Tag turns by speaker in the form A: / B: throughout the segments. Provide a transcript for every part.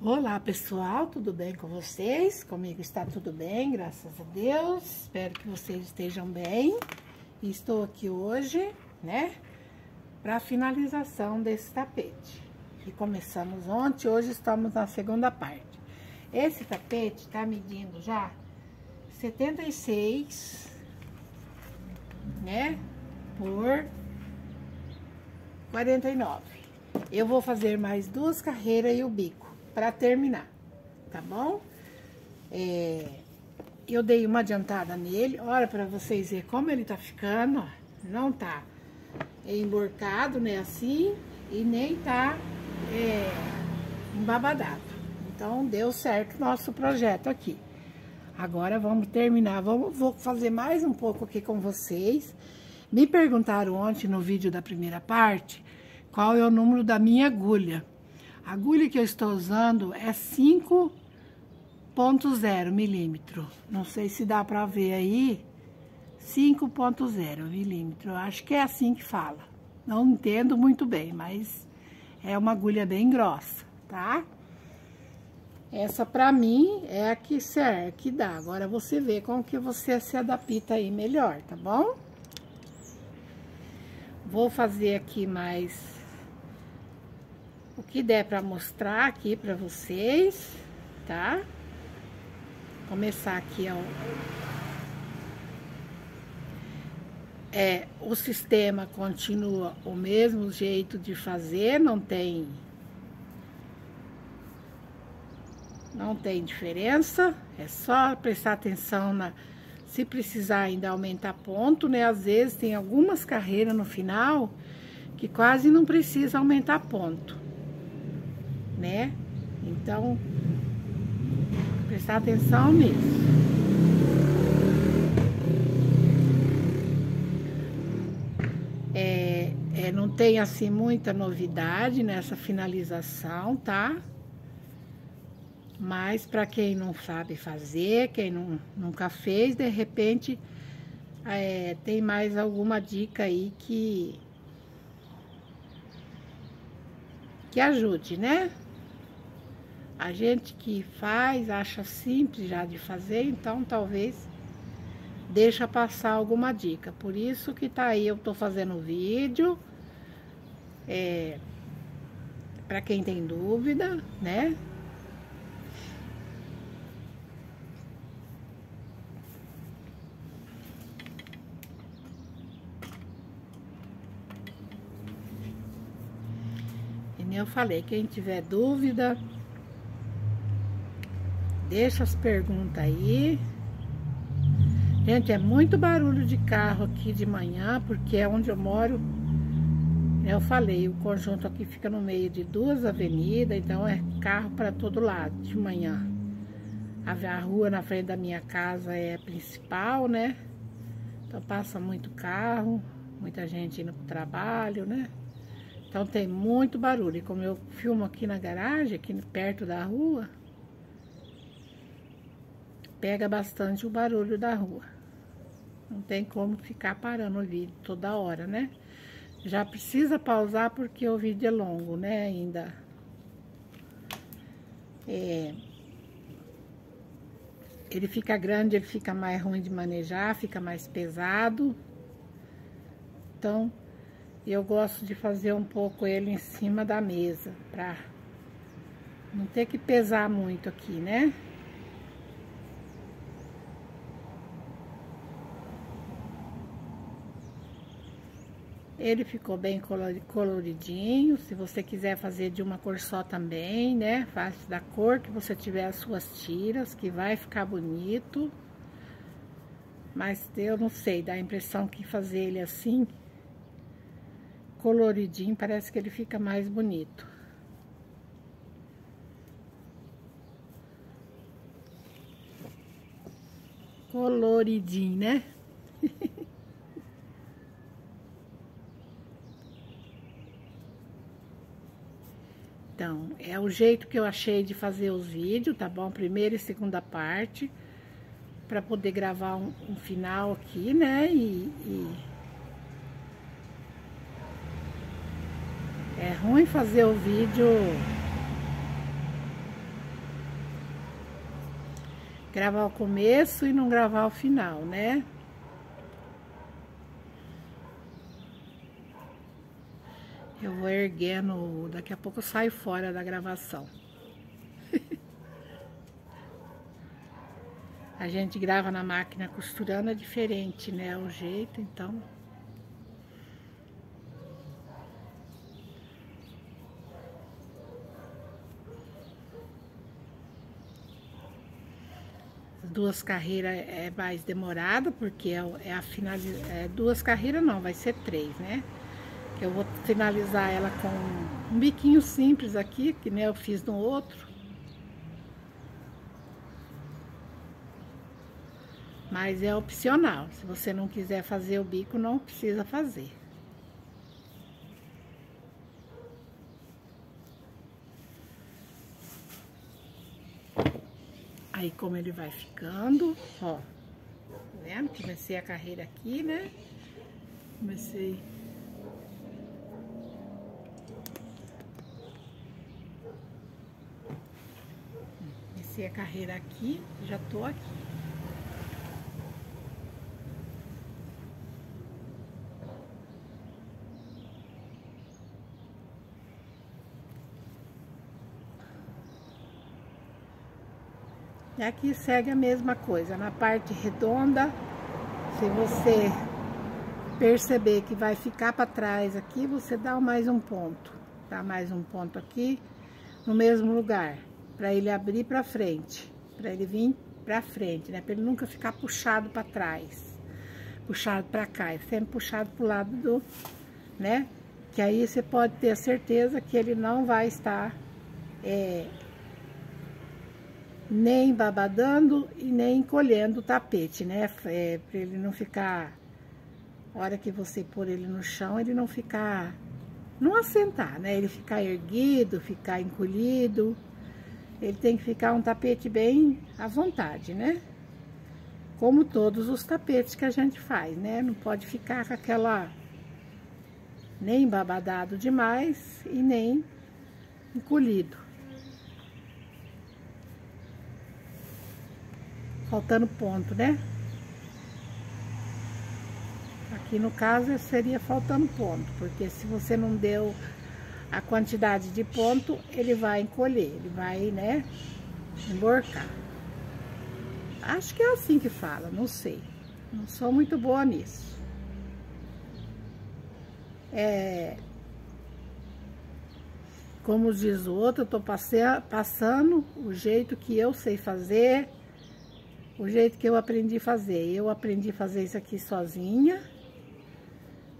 A: Olá pessoal, tudo bem com vocês? Comigo está tudo bem, graças a Deus. Espero que vocês estejam bem. E estou aqui hoje, né, para finalização desse tapete. Que começamos ontem, hoje estamos na segunda parte. Esse tapete está medindo já 76, né, por 49. Eu vou fazer mais duas carreiras e o bico para terminar, tá bom? É, eu dei uma adiantada nele, olha para vocês verem como ele tá ficando, ó, não tá emborcado, né, assim, e nem tá é, embabadado. Então, deu certo nosso projeto aqui. Agora, vamos terminar, vamos, vou fazer mais um pouco aqui com vocês. Me perguntaram ontem no vídeo da primeira parte, qual é o número da minha agulha. A agulha que eu estou usando é 5.0 milímetro. Não sei se dá para ver aí. 5.0 milímetro. Acho que é assim que fala. Não entendo muito bem, mas é uma agulha bem grossa, tá? Essa pra mim é a que serve, que dá. Agora você vê como que você se adapta aí melhor, tá bom? Vou fazer aqui mais o que der para mostrar aqui para vocês, tá? Começar aqui, ó. É, o sistema continua o mesmo jeito de fazer, não tem não tem diferença, é só prestar atenção na se precisar ainda aumentar ponto, né? Às vezes tem algumas carreiras no final que quase não precisa aumentar ponto né? Então, prestar atenção nisso. É, é, não tem assim muita novidade nessa finalização, tá? Mas para quem não sabe fazer, quem não, nunca fez, de repente é, tem mais alguma dica aí que que ajude, né? A gente que faz acha simples já de fazer, então talvez deixa passar alguma dica. Por isso que tá aí, eu tô fazendo o vídeo. É, para quem tem dúvida, né? Eu falei, quem tiver dúvida, Deixa as perguntas aí. Gente, é muito barulho de carro aqui de manhã, porque é onde eu moro. Eu falei, o conjunto aqui fica no meio de duas avenidas, então é carro para todo lado de manhã. A rua na frente da minha casa é principal, né? Então passa muito carro, muita gente indo pro trabalho, né? Então tem muito barulho. E como eu filmo aqui na garagem, aqui perto da rua, pega bastante o barulho da rua. Não tem como ficar parando o vídeo toda hora, né? Já precisa pausar porque o vídeo é longo, né, ainda. É... Ele fica grande, ele fica mais ruim de manejar, fica mais pesado. Então, eu gosto de fazer um pouco ele em cima da mesa, pra não ter que pesar muito aqui, né? Ele ficou bem coloridinho, se você quiser fazer de uma cor só também, né? Faz da cor que você tiver as suas tiras, que vai ficar bonito. Mas eu não sei, dá a impressão que fazer ele assim, coloridinho, parece que ele fica mais bonito. Coloridinho, né? Então, é o jeito que eu achei de fazer os vídeos, tá bom? Primeira e segunda parte, para poder gravar um, um, final aqui, né? E, e, É ruim fazer o vídeo... Gravar o começo e não gravar o final, né? Eu vou erguendo, daqui a pouco eu saio fora da gravação. a gente grava na máquina costurando é diferente, né? O jeito, então... duas carreiras é mais demorado, porque é, é a finalização. É, duas carreiras não, vai ser três, né? Eu vou finalizar ela com um biquinho simples aqui, que nem eu fiz no outro. Mas é opcional. Se você não quiser fazer o bico, não precisa fazer. Aí como ele vai ficando, ó. Tá vendo? Comecei a carreira aqui, né? Comecei... Comecei a carreira aqui, já tô aqui. E aqui segue a mesma coisa, na parte redonda, se você perceber que vai ficar para trás aqui, você dá mais um ponto, dá mais um ponto aqui, no mesmo lugar, para ele abrir para frente, para ele vir para frente, né, para ele nunca ficar puxado para trás, puxado para cá, sempre puxado para o lado do, né, que aí você pode ter certeza que ele não vai estar é, nem babadando e nem encolhendo o tapete, né? É, para ele não ficar, a hora que você pôr ele no chão, ele não ficar, não assentar, né? Ele ficar erguido, ficar encolhido. Ele tem que ficar um tapete bem à vontade, né? Como todos os tapetes que a gente faz, né? Não pode ficar com aquela nem babadado demais e nem encolhido. faltando ponto, né? Aqui no caso seria faltando ponto, porque se você não deu a quantidade de ponto, ele vai encolher, ele vai, né, emborcar. Acho que é assim que fala, não sei. Não sou muito boa nisso. É, como diz o outro, eu tô passando o jeito que eu sei fazer, o jeito que eu aprendi a fazer. Eu aprendi a fazer isso aqui sozinha,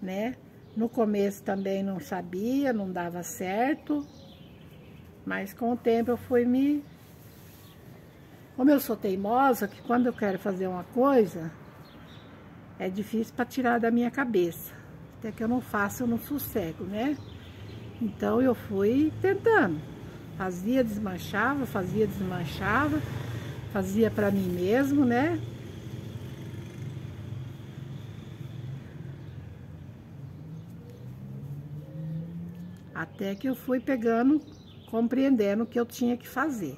A: né? No começo também não sabia, não dava certo, mas com o tempo eu fui me... Como eu sou teimosa, que quando eu quero fazer uma coisa, é difícil para tirar da minha cabeça. Até que eu não faço, eu não sossego, né? Então eu fui tentando. Fazia, desmanchava, fazia, desmanchava fazia para mim mesmo, né? Até que eu fui pegando, compreendendo o que eu tinha que fazer.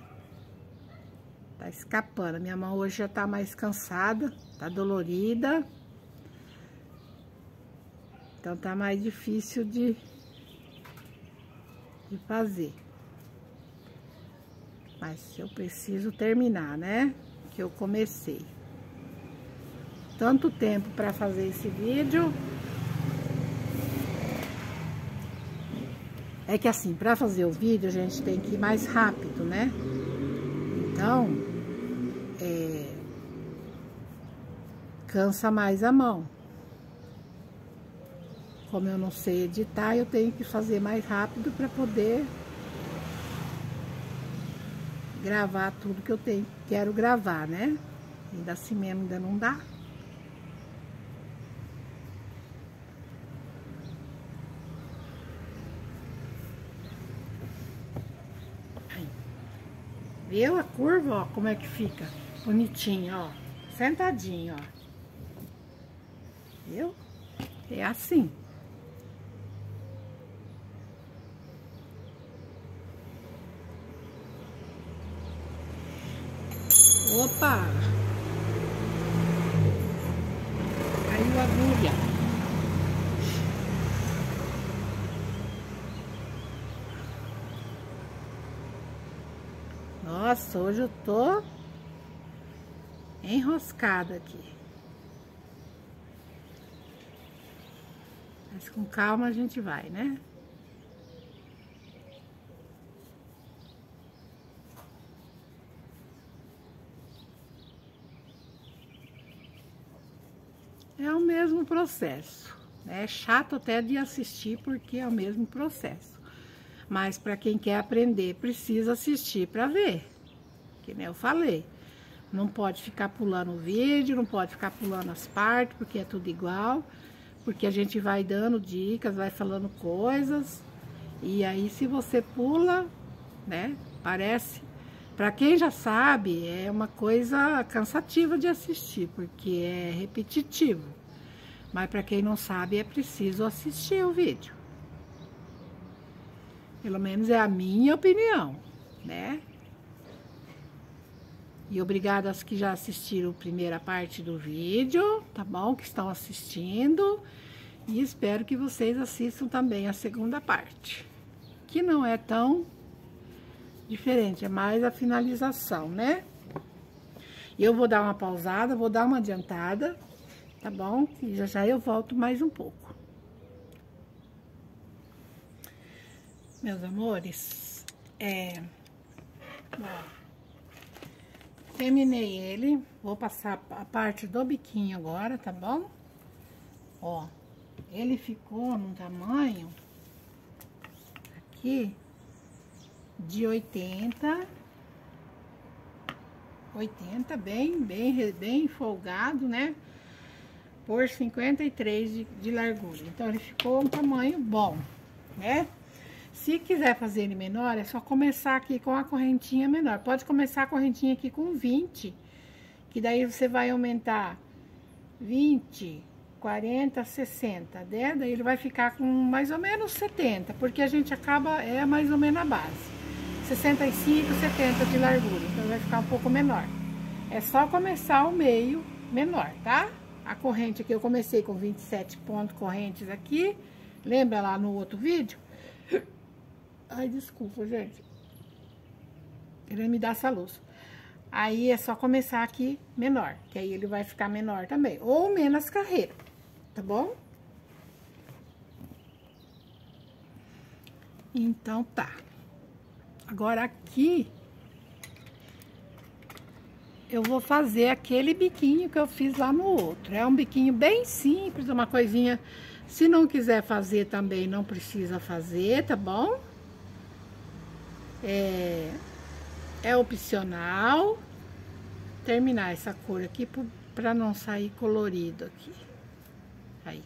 A: Tá escapando. Minha mão hoje já tá mais cansada, tá dolorida. Então tá mais difícil de, de fazer. Mas eu preciso terminar, né? Que eu comecei. Tanto tempo para fazer esse vídeo. É que assim, para fazer o vídeo a gente tem que ir mais rápido, né? Então, é, cansa mais a mão. Como eu não sei editar, eu tenho que fazer mais rápido para poder gravar tudo que eu tenho, quero gravar, né? Ainda assim mesmo ainda não dá. Viu a curva, ó, como é que fica? Bonitinho, ó. Sentadinho, ó. Viu? É assim. Opa! Caiu a agulha. Nossa, hoje eu tô enroscada aqui. Mas com calma a gente vai, né? É o mesmo processo. É chato até de assistir porque é o mesmo processo. Mas para quem quer aprender, precisa assistir para ver. Que nem eu falei. Não pode ficar pulando o vídeo, não pode ficar pulando as partes, porque é tudo igual. Porque a gente vai dando dicas, vai falando coisas. E aí se você pula, né, parece... Para quem já sabe, é uma coisa cansativa de assistir, porque é repetitivo. Mas para quem não sabe, é preciso assistir o vídeo. Pelo menos é a minha opinião, né? E obrigada aos que já assistiram a primeira parte do vídeo, tá bom? Que estão assistindo. E espero que vocês assistam também a segunda parte. Que não é tão diferente, é mais a finalização, né? Eu vou dar uma pausada, vou dar uma adiantada, tá bom? E já já eu volto mais um pouco. Meus amores, é... Ó, Terminei ele, vou passar a parte do biquinho agora, tá bom? Ó, ele ficou num tamanho aqui de 80, 80, bem, bem, bem folgado, né? Por 53 de, de largura. Então, ele ficou um tamanho bom, né? Se quiser fazer ele menor, é só começar aqui com a correntinha menor. Pode começar a correntinha aqui com 20, que daí você vai aumentar 20, 40, 60, né? Daí ele vai ficar com mais ou menos 70, porque a gente acaba, é mais ou menos a base. 65, 70 de largura, então vai ficar um pouco menor. É só começar o meio menor, tá? A corrente aqui eu comecei com 27 pontos correntes aqui, lembra lá no outro vídeo? Ai, desculpa, gente. Querendo me dar essa luz. Aí é só começar aqui menor, que aí ele vai ficar menor também. Ou menos carreira, tá bom? Então tá. Agora aqui eu vou fazer aquele biquinho que eu fiz lá no outro. É um biquinho bem simples, uma coisinha. Se não quiser fazer também, não precisa fazer, tá bom? É, é opcional terminar essa cor aqui para não sair colorido aqui. Aí.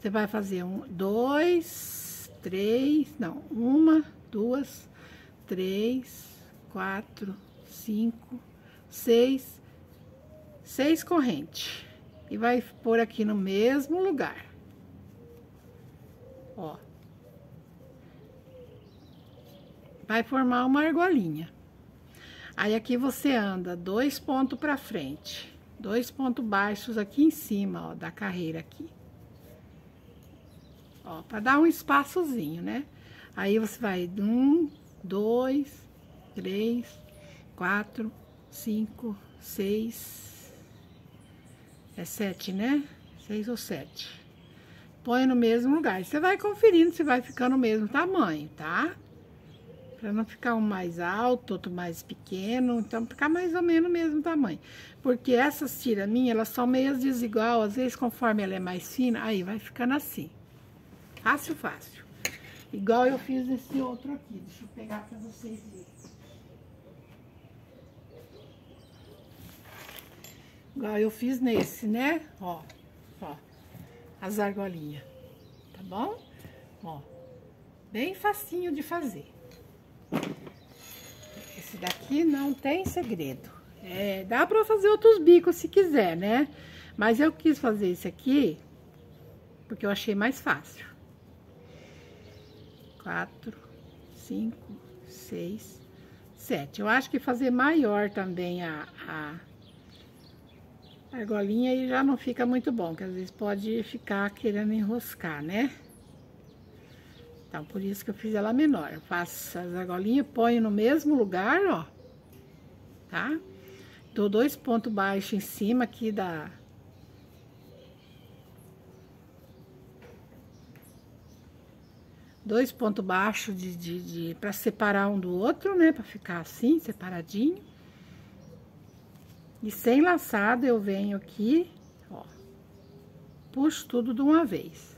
A: Você vai fazer um, dois, três, não, uma, duas, três, quatro, cinco, seis, seis correntes. E vai pôr aqui no mesmo lugar. Ó. vai formar uma argolinha. Aí aqui você anda dois pontos para frente, dois pontos baixos aqui em cima, ó, da carreira aqui. Ó, para dar um espaçozinho, né? Aí você vai um, dois, três, quatro, cinco, seis, é sete, né? Seis ou sete. Põe no mesmo lugar. Você vai conferindo se vai ficar no mesmo tamanho, tá? Para não ficar um mais alto, outro mais pequeno, então ficar mais ou menos o mesmo tamanho. Porque essas tiras minhas, elas são meias desigual, às vezes conforme ela é mais fina, aí vai ficando assim. Fácil, fácil. Igual eu fiz esse outro aqui, deixa eu pegar para vocês verem. Igual eu fiz nesse, né? Ó, ó, as argolinhas, tá bom? Ó, bem facinho de fazer. Esse daqui não tem segredo. É, dá pra fazer outros bicos se quiser, né? Mas eu quis fazer esse aqui porque eu achei mais fácil. Quatro, cinco, seis, sete. Eu acho que fazer maior também a, a argolinha aí já não fica muito bom, que às vezes pode ficar querendo enroscar, né? Então, por isso que eu fiz ela menor. Eu faço as argolinhas, ponho no mesmo lugar, ó. Tá? Dou dois pontos baixos em cima aqui da... Dois pontos baixos de, de, de para separar um do outro, né? Pra ficar assim, separadinho. E sem laçada eu venho aqui, ó, puxo tudo de uma vez.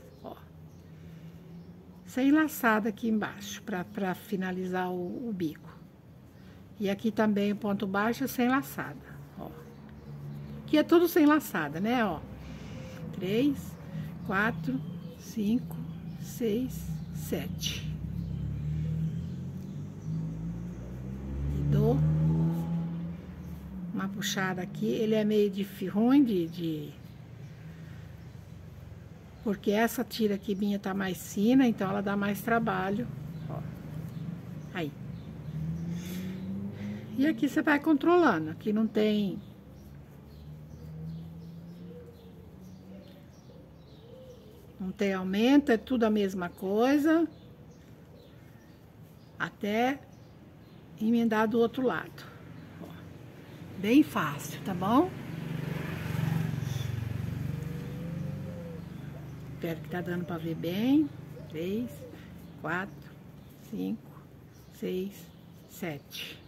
A: Sem laçada aqui embaixo, pra finalizar o, o bico. E aqui também o ponto baixo sem laçada, ó. Aqui é tudo sem laçada, né, ó. Três, quatro, cinco, seis, sete. E dou uma puxada aqui. Ele é meio de ruim de, de... Porque essa tira aqui minha tá mais fina, então ela dá mais trabalho. Ó. Aí. E aqui você vai controlando. Aqui não tem... Não tem aumento, é tudo a mesma coisa. Até emendar do outro lado. Bem fácil, tá bom? Espero que tá dando pra ver bem. Três, quatro, cinco, seis, sete.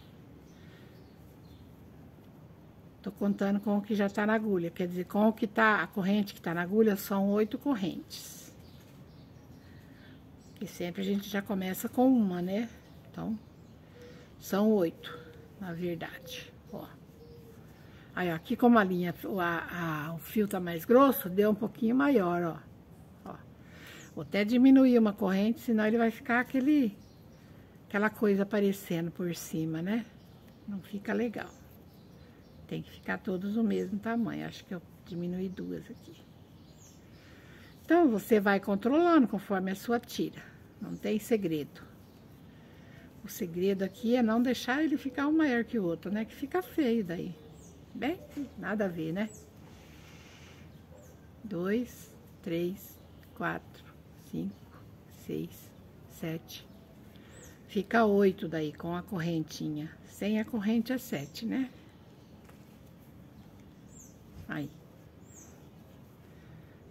A: Tô contando com o que já tá na agulha, quer dizer, com o que tá, a corrente que tá na agulha são oito correntes. E sempre a gente já começa com uma, né? Então, são oito, na verdade, ó. Aí, aqui como a linha, a, a, o fio tá mais grosso, deu um pouquinho maior, ó. ó. Vou até diminuir uma corrente, senão ele vai ficar aquele, aquela coisa aparecendo por cima, né? Não fica legal. Tem que ficar todos o mesmo tamanho. Acho que eu diminui duas aqui. Então, você vai controlando conforme a sua tira. Não tem segredo. O segredo aqui é não deixar ele ficar um maior que o outro, né? Que fica feio daí. Bem, nada a ver, né? Dois, três, quatro, cinco, seis, sete. Fica oito daí com a correntinha. Sem a corrente é sete, né? Aí.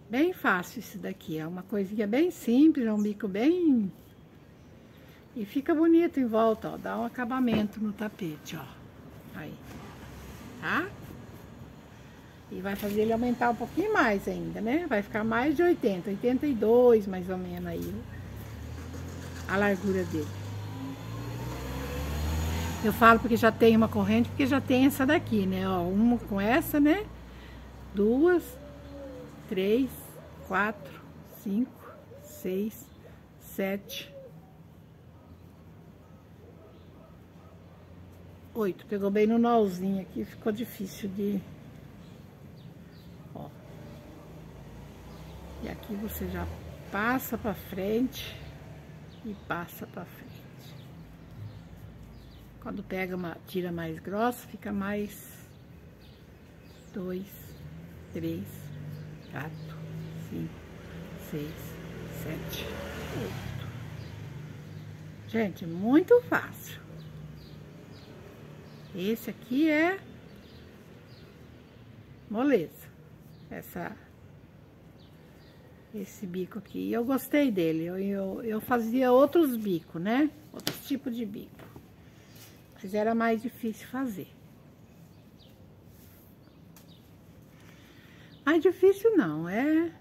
A: Bem fácil isso daqui. É uma coisinha bem simples, é um bico bem... E fica bonito em volta, ó. Dá um acabamento no tapete, ó. Aí tá? E vai fazer ele aumentar um pouquinho mais ainda, né? Vai ficar mais de 80, 82 mais ou menos aí, a largura dele. Eu falo porque já tem uma corrente, porque já tem essa daqui, né? Ó, uma com essa, né? Duas, três, quatro, cinco, seis, sete, oito. Pegou bem no nozinho aqui, ficou difícil de... E aqui você já passa pra frente e passa pra frente. Quando pega uma tira mais grossa, fica mais dois, três, quatro, cinco, seis, sete, oito. Gente, muito fácil. Esse aqui é moleza. Essa, esse bico aqui. Eu gostei dele. Eu, eu, eu fazia outros bicos, né? Outros tipos de bico. Mas era mais difícil fazer. Mais difícil não, é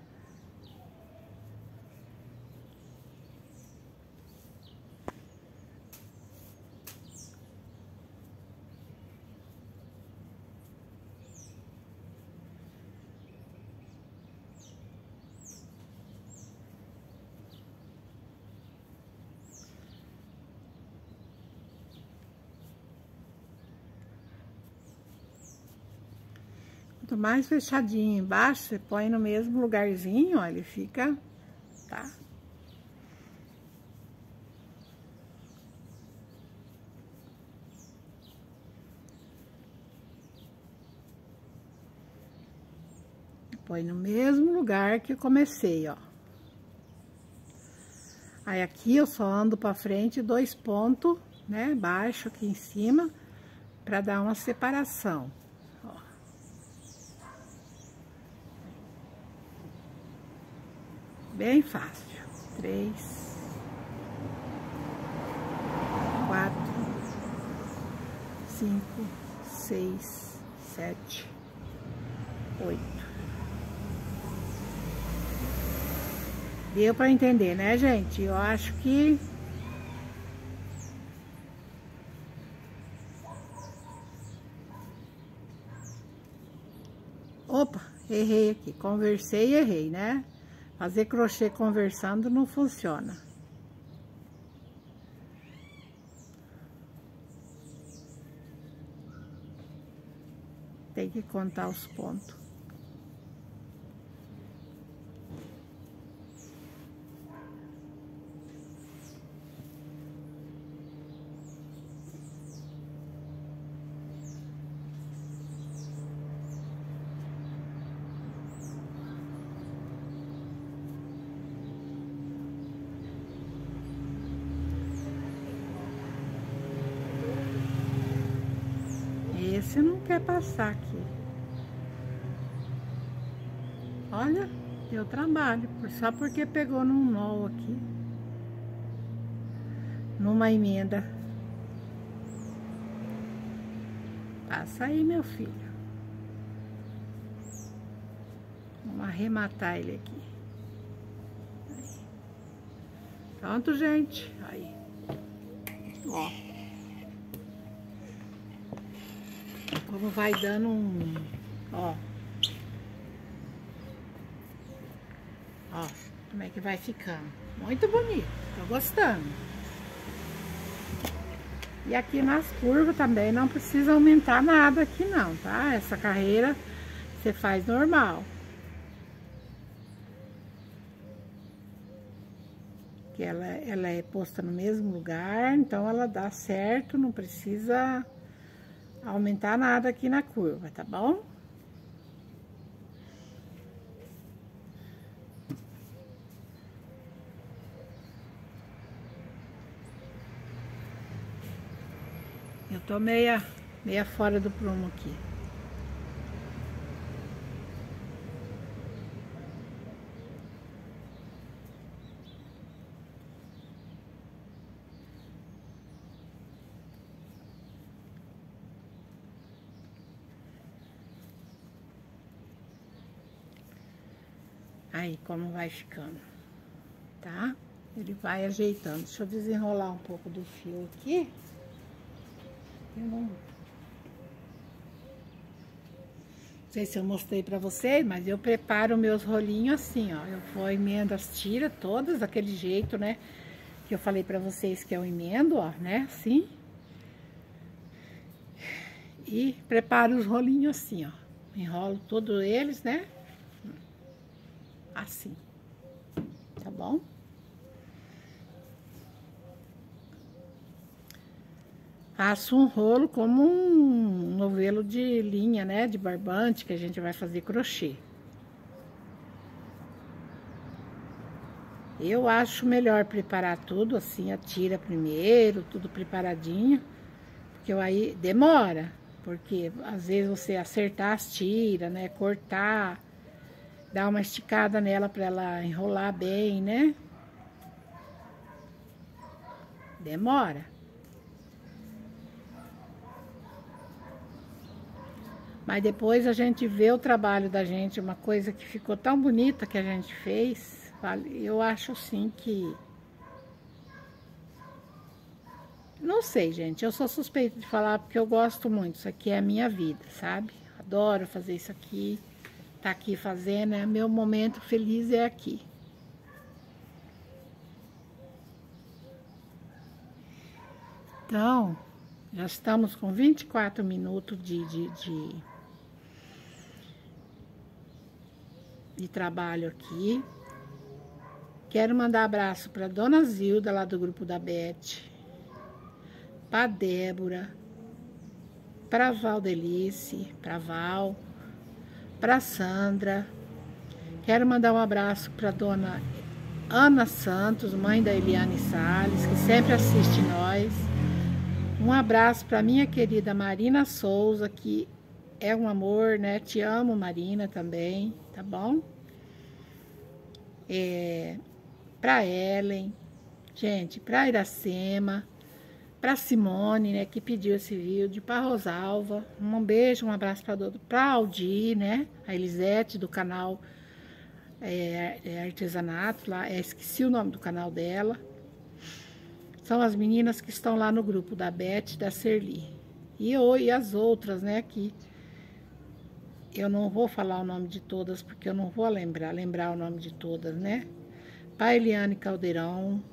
A: Quanto mais fechadinho embaixo, você põe no mesmo lugarzinho, ó, ele fica, tá? Põe no mesmo lugar que comecei, ó. Aí aqui eu só ando pra frente dois pontos, né, baixo aqui em cima, pra dar uma separação. Bem fácil. Três. Quatro. Cinco. Seis. Sete oito. Deu para entender, né, gente? Eu acho que... Opa, errei aqui. Conversei e errei, né? Fazer crochê conversando não funciona. Tem que contar os pontos. Esse não quer passar aqui. Olha, deu trabalho, só porque pegou num nó aqui. Numa emenda. Passa aí, meu filho. Vamos arrematar ele aqui. Pronto, gente. Aí. Ó. Como vai dando um... Ó. Ó, como é que vai ficando. Muito bonito, tô gostando. E aqui nas curvas também não precisa aumentar nada aqui não, tá? Essa carreira você faz normal. Que ela, ela é posta no mesmo lugar, então ela dá certo, não precisa aumentar nada aqui na curva, tá bom? Eu tô meia, meia fora do prumo aqui. Aí, como vai ficando, tá? Ele vai ajeitando. Deixa eu desenrolar um pouco do fio aqui. Eu não... não sei se eu mostrei pra vocês, mas eu preparo meus rolinhos assim, ó. Eu vou emendo as tiras todas daquele jeito, né? Que eu falei pra vocês que eu emendo, ó, né? Assim. E preparo os rolinhos assim, ó. Enrolo todos eles, né? Assim, tá bom? Faço um rolo como um novelo de linha, né, de barbante, que a gente vai fazer crochê. Eu acho melhor preparar tudo assim, a tira primeiro, tudo preparadinho, porque aí demora, porque às vezes você acertar as tiras, né, cortar, dar uma esticada nela para ela enrolar bem, né? Demora. Mas depois a gente vê o trabalho da gente, uma coisa que ficou tão bonita que a gente fez. Eu acho sim que... Não sei, gente. Eu sou suspeita de falar porque eu gosto muito. Isso aqui é a minha vida, sabe? Adoro fazer isso aqui tá aqui fazendo, é meu momento feliz é aqui. Então, já estamos com 24 minutos de, de, de, de trabalho aqui. Quero mandar abraço para Dona Zilda, lá do grupo da Beth, para Débora, para Valdelice, para Val, para Sandra, Quero mandar um abraço para dona Ana Santos, mãe da Eliane Sales, que sempre assiste nós. Um abraço para minha querida Marina Souza, que é um amor, né? Te amo, Marina, também, tá bom? É, para Ellen, gente, para Iracema, para Simone, né, que pediu esse vídeo, para Rosalva, um beijo, um abraço para para Aldi, né, a Elisete do canal é, é Artesanato, lá, é, esqueci o nome do canal dela. São as meninas que estão lá no grupo da Beth da Serli. E, e as outras, né, que eu não vou falar o nome de todas, porque eu não vou lembrar, lembrar o nome de todas, né? Pai Eliane Caldeirão.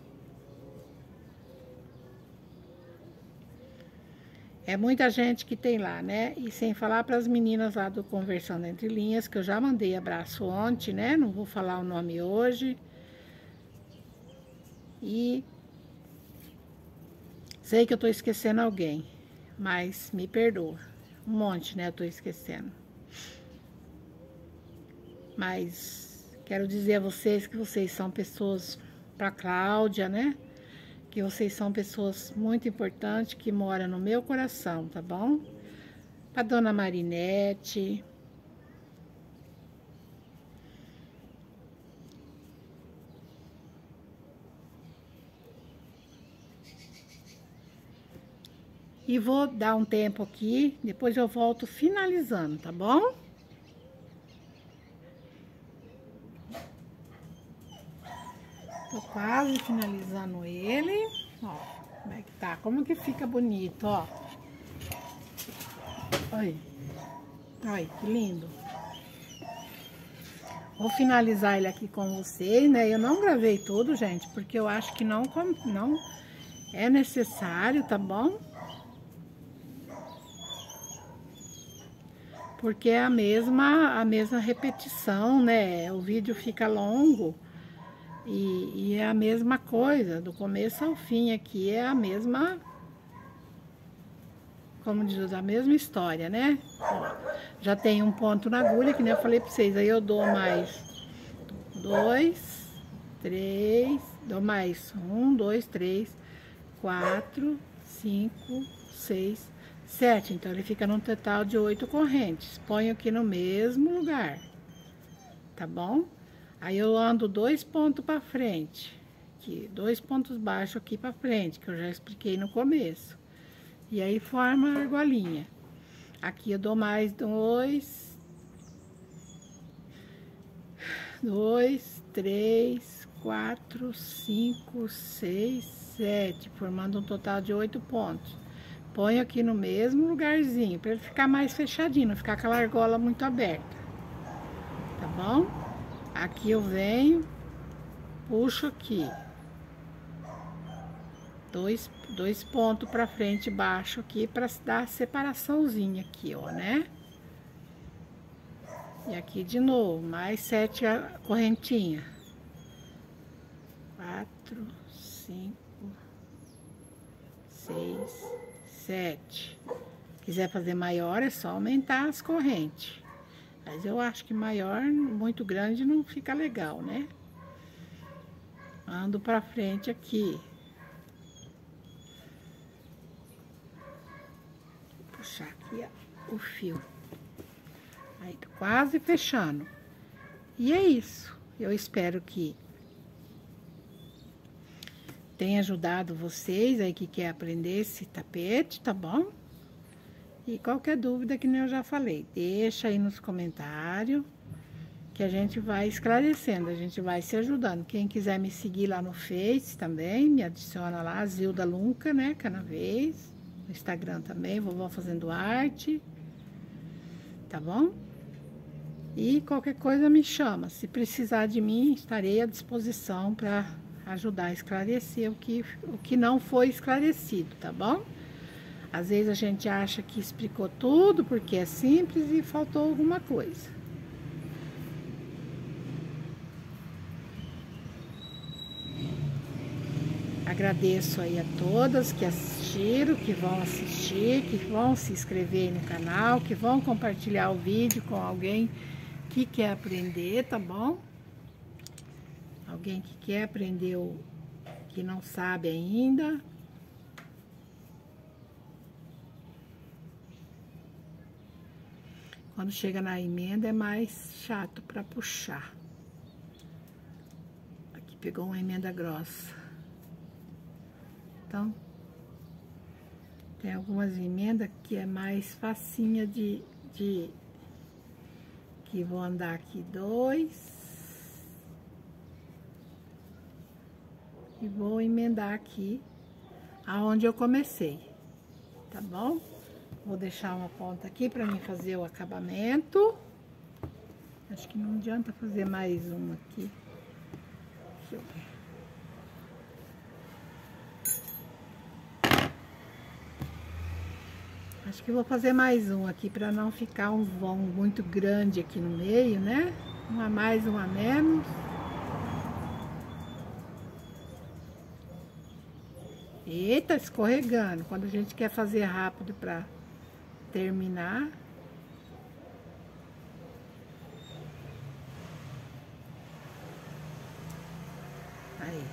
A: É muita gente que tem lá, né? E sem falar para as meninas lá do Conversando Entre Linhas, que eu já mandei abraço ontem, né? Não vou falar o nome hoje. E sei que eu tô esquecendo alguém, mas me perdoa. Um monte, né? Eu tô esquecendo. Mas quero dizer a vocês que vocês são pessoas, para Cláudia, né? Que vocês são pessoas muito importantes que moram no meu coração, tá bom? Para dona Marinete. E vou dar um tempo aqui, depois eu volto finalizando, tá bom? Tô quase finalizando ele. Ó, como é que tá? Como que fica bonito, ó. Olha. Olha, que lindo. Vou finalizar ele aqui com vocês, né? Eu não gravei tudo, gente, porque eu acho que não, não é necessário, tá bom? Porque é a mesma, a mesma repetição, né? O vídeo fica longo. E, e, é a mesma coisa, do começo ao fim aqui é a mesma, como diz, a mesma história, né? Ó, já tem um ponto na agulha, que nem eu falei pra vocês, aí eu dou mais dois, três, dou mais um, dois, três, quatro, cinco, seis, sete. Então, ele fica num total de oito correntes. Ponho aqui no mesmo lugar, tá bom? Aí eu ando dois pontos para frente, dois pontos baixos aqui para frente, que eu já expliquei no começo. E aí forma a argolinha. Aqui eu dou mais dois, dois, três, quatro, cinco, seis, sete, formando um total de oito pontos. Ponho aqui no mesmo lugarzinho, para ele ficar mais fechadinho, não ficar aquela argola muito aberta. Tá bom? Aqui eu venho, puxo aqui. Dois, dois pontos pra frente e baixo aqui pra dar a separaçãozinha aqui, ó, né? E aqui de novo, mais sete correntinhas. Quatro, cinco, seis, sete. Quiser fazer maior, é só aumentar as correntes. Mas eu acho que maior, muito grande, não fica legal, né? Ando pra frente aqui. Vou puxar aqui o fio. Aí, tô quase fechando. E é isso. Eu espero que tenha ajudado vocês aí que quer aprender esse tapete, tá bom? E qualquer dúvida que nem eu já falei, deixa aí nos comentários que a gente vai esclarecendo, a gente vai se ajudando. Quem quiser me seguir lá no Face também, me adiciona lá, Zilda Lunca, né, Canavês. No Instagram também, vovó fazendo arte. Tá bom? E qualquer coisa me chama. Se precisar de mim, estarei à disposição para ajudar a esclarecer o que, o que não foi esclarecido, tá bom? Às vezes a gente acha que explicou tudo porque é simples e faltou alguma coisa. Agradeço aí a todas que assistiram, que vão assistir, que vão se inscrever no canal, que vão compartilhar o vídeo com alguém que quer aprender, tá bom? Alguém que quer aprender o que não sabe ainda. Quando chega na emenda é mais chato para puxar. Aqui pegou uma emenda grossa. Então, tem algumas emendas que é mais facinha de, de... Que vou andar aqui dois. E vou emendar aqui aonde eu comecei, tá bom? Vou deixar uma ponta aqui para mim fazer o acabamento. Acho que não adianta fazer mais uma aqui. Deixa eu ver. Acho que vou fazer mais um aqui para não ficar um vão muito grande aqui no meio, né? Um a mais, um a menos. Eita, escorregando. Quando a gente quer fazer rápido para terminar. Aí.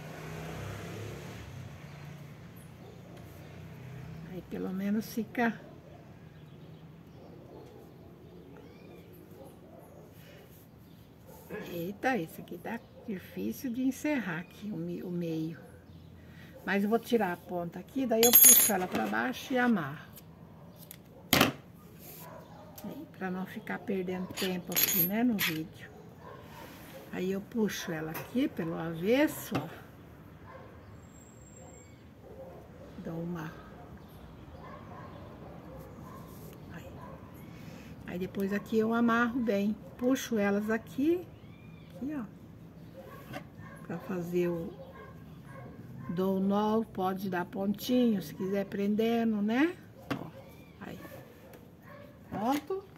A: Aí pelo menos fica... Eita, isso aqui tá difícil de encerrar aqui o meio. Mas eu vou tirar a ponta aqui, daí eu puxo ela pra baixo e amarro. Pra não ficar perdendo tempo aqui, né, no vídeo. Aí eu puxo ela aqui pelo avesso, ó. Dou uma... Aí. Aí depois aqui eu amarro bem. Puxo elas aqui, aqui, ó. Pra fazer o... Dou nó, pode dar pontinho, se quiser prendendo, né? Ó, aí. Pronto.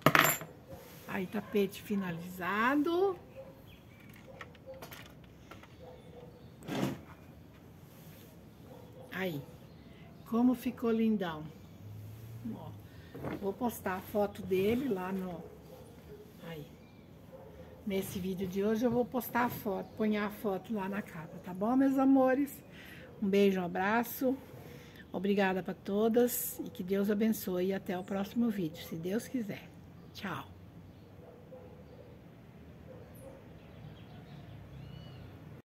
A: Aí, tapete finalizado. Aí, como ficou lindão. Ó, vou postar a foto dele lá no... Aí. Nesse vídeo de hoje eu vou postar a foto, pôr a foto lá na capa, tá bom, meus amores? Um beijo, um abraço. Obrigada para todas e que Deus abençoe e até o próximo vídeo, se Deus quiser. Tchau.